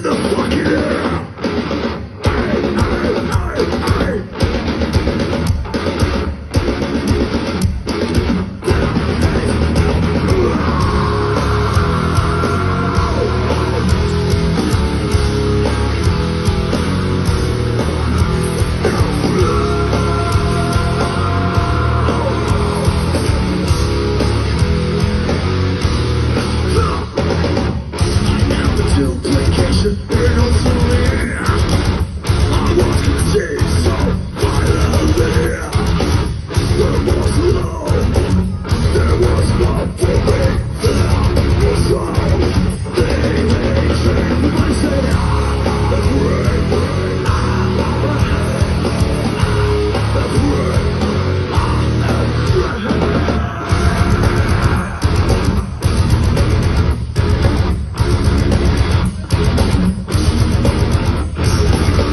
the fucking air. wasn't. I violently. There was love. There was love for me.